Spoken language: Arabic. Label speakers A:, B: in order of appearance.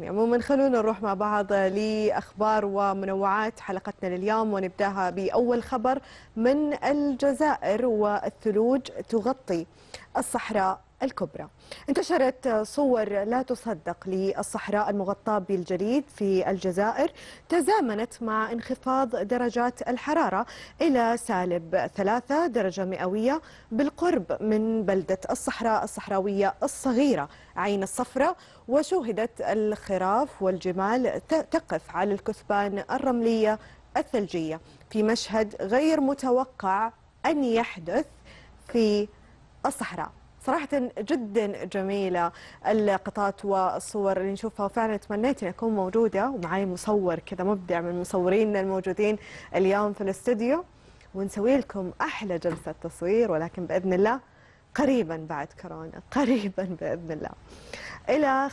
A: يسعدني عموما خلونا نروح مع بعض لأخبار ومنوعات حلقتنا لليوم ونبدأها بأول خبر من الجزائر والثلوج تغطي الصحراء. الكبرى. انتشرت صور لا تصدق للصحراء المغطاة بالجليد في الجزائر تزامنت مع انخفاض درجات الحرارة إلى سالب ثلاثة درجة مئوية بالقرب من بلدة الصحراء الصحراوية الصغيرة عين الصفرة. وشوهدت الخراف والجمال تقف على الكثبان الرملية الثلجية. في مشهد غير متوقع أن يحدث في الصحراء. صراحة جدا جميلة اللقطات والصور اللي نشوفها وفعلا تمنيت اني اكون موجودة ومعي مصور كذا مبدع من مصورينا الموجودين اليوم في الاستوديو. ونسوي لكم أحلى جلسة تصوير ولكن بإذن الله قريبا بعد كورونا قريبا بإذن الله. إلى